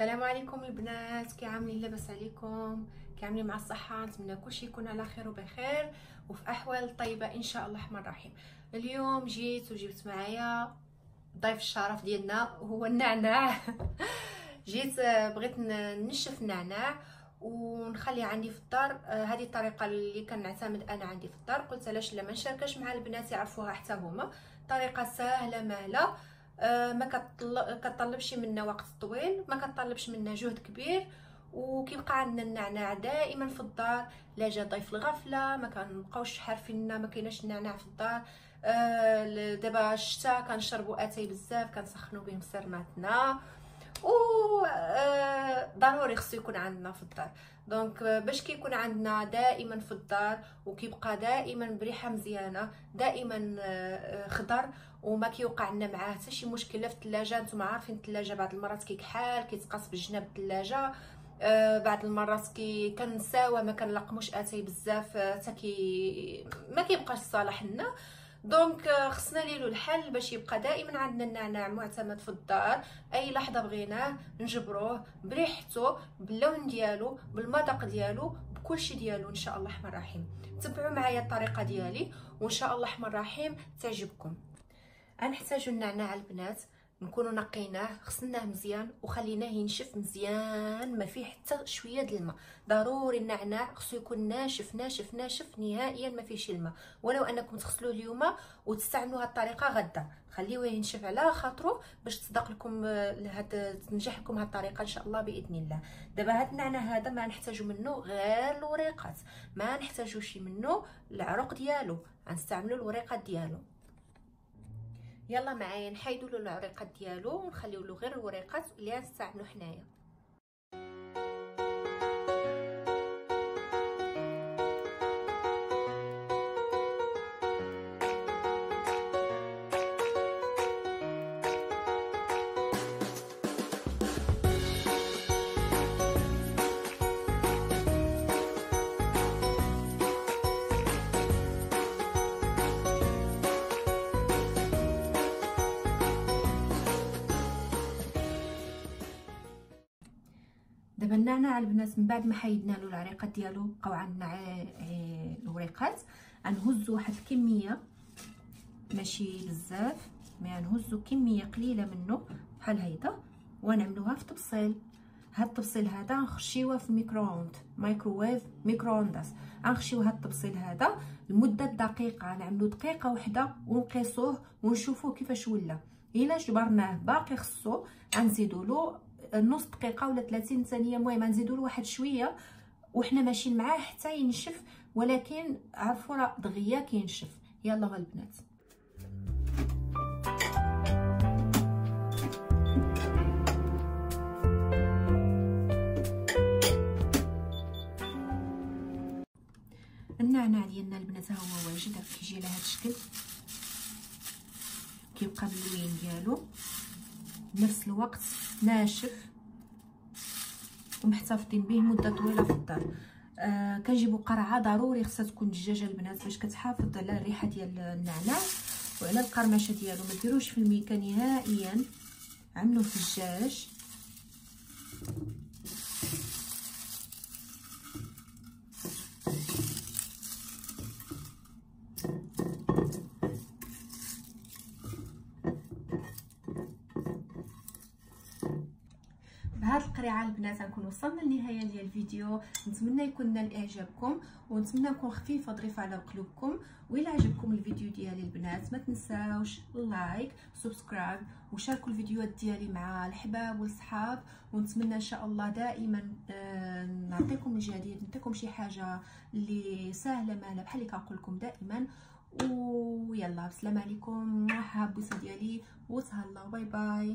السلام عليكم البنات كي عاملين لاباس عليكم؟ كي عاملين مع الصحة؟ نتمنى كلشي يكون على خير وبخير وفي أحوال طيبة إن شاء الله الرحمن الرحيم. اليوم جيت وجبت معايا ضيف الشرف ديالنا هو النعناع. جيت بغيت نشف النعناع ونخليه عندي في الدار. هذه الطريقة اللي كنعتمد أنا عندي في الدار. قلت علاش لا ما نشاركش مع البنات يعرفوها حتى هما. طريقة سهلة مهلة. آه، ما كتطلبش منا وقت طويل ما كتطلبش منا جهد كبير وكيبقى عندنا النعناع دائما في الدار لا جا ضيف الغفلة ما كنبقاوش حارفين ما كايناش النعناع في الدار. آه دابا الشتاء كنشربوا أتاي بزاف كنسخنوا بهم سرماتنا و آه ضروري خصو يكون عندنا في الدار. donc باش كيكون عندنا دائما في الدار وكيبقى دائما بريحة مزيانة دائما آه خضر وما كيوقع لنا معاه حتى شي مشكلة في الثلاجه نتوما عارفين الثلاجه بعض المرات كيكحال كيتقص بالجناب الثلاجه آه بعض المرات كي كننساو ما كنلقموش أتاي بزاف حتى كي ما كيبقاش صالح لنا. donc خصنا ليلو الحل باش يبقى دائما عندنا النعناع معتمد في الدار. أي لحظة بغيناه نجبروه بريحته باللون ديالو بالمذاق ديالو بكلشي ديالو إن شاء الله الرحمن الرحيم تبعوا معايا الطريقة ديالي وإن شاء الله الرحمن الرحيم تعجبكم. غنحتاجو النعناع البنات. نكونوا نقيناه غسلناه مزيان وخليناه ينشف مزيان ما فيه حتى شوية د الماء. ضروري النعناع خصو يكون ناشف ناشف ناشف نهائيا ما فيهش الماء. ولو أنكم تغسلوه اليوم وتستعملوا هذه الطريقة غدا. خليوه ينشف على خاطرو باش تصدق لكم هاد تنجح لكم هاد الطريقة إن شاء الله بإذن الله. دابا هاد النعناع هذا ما نحتاجو منه غير الوريقات. ما نحتاجوش منه العروق ديالو. غنستعملوا الوريقات ديالو. يلا معايا نحيدوا له العريقات ديالو ونخليو له غير الوريقات اللي غنستعملو حنايا. دابا النعناع البنات من بعد ما حيدنا له العريقات ديالو بقاو عندنا الوريقات غنهزو واحد الكمية ماشي بزاف mais غنهزو كمية قليلة منه بحال هيدا ونعملوها في طبسيل. هاد الطبسيل هذا نخشيوه في ال micro-onde microwave microondas. غنخشيو هاد الطبسيل هذا لمدة دقيقة نعملو دقيقة واحدة ونقيسوه ونشوفوه كيفاش ولا. إلا جبرناه باقي خصو غنزيدو له نص دقيقة ولا 30 ثانية المهم نزيدوا له واحد شوية وحنا ماشيين معاه حتى ينشف ولكن عرفوا راه دغيا كينشف. يلا البنات. النعناع ديالنا البنات ها هو واجد كيجي على هذا الشكل. كيبقى باللوين ديالو. بنفس الوقت ناشف ومحتفظين به مدة طويلة في الدار. آه كنجيبوا قرعة ضروري خصها تكون دجاجة البنات باش كتحافظ على الريحة ديال النعناع وعلى القرمشة ديالو. ما ديروش في الميكا نهائيا. عملوه في الدجاج. بهذه القريعة البنات غنكون وصلنا للنهايه ديال الفيديو. نتمنى يكون نال اعجابكم ونتمنى نكون خفيفة ظريفه على قلوبكم. وإلا عجبكم الفيديو ديالي البنات ما تنساوش like subscribe وشاركوا الفيديوهات ديالي مع الحباب والصحاب. ونتمنى إن شاء الله دائما آه، نعطيكم الجديد نعطيكم شي حاجة اللي سهله مهله بحال اللي كنقول لكم دائما. ويلا بسلام عليكم. حابوسه ديالي. وتهلاو باي باي.